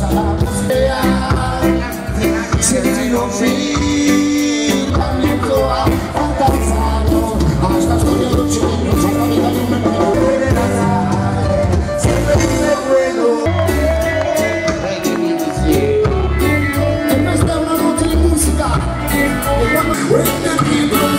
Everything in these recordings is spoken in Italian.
Thank you. When the people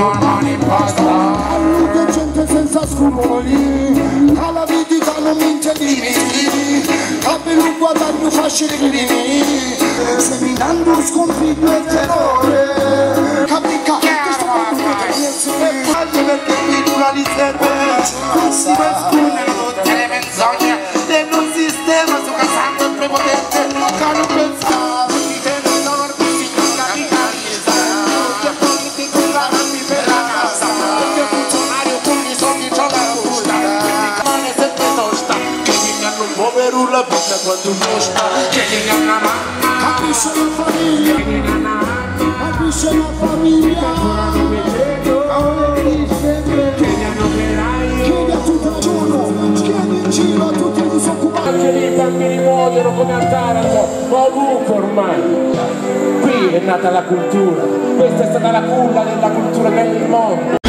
Signor mani basta. Che gente senza scrupoli. Alla vita non mince per un guadagno facile crimi seminando sconfitto e terrore. Capica che sta facendo perché qui tu la riserva non si nascondono tutte le menzogne un povero la vita quando costa che hanno una mamma. Capisce la famiglia? Capisce la famiglia? Chiedi a tutto il giorno. Chiedi in giro a tutti i disoccupati. Anche lì i bambini muoiono come a Taranto, ma ovunque ormai. Qui è nata la cultura, questa è stata la culla della cultura del mondo.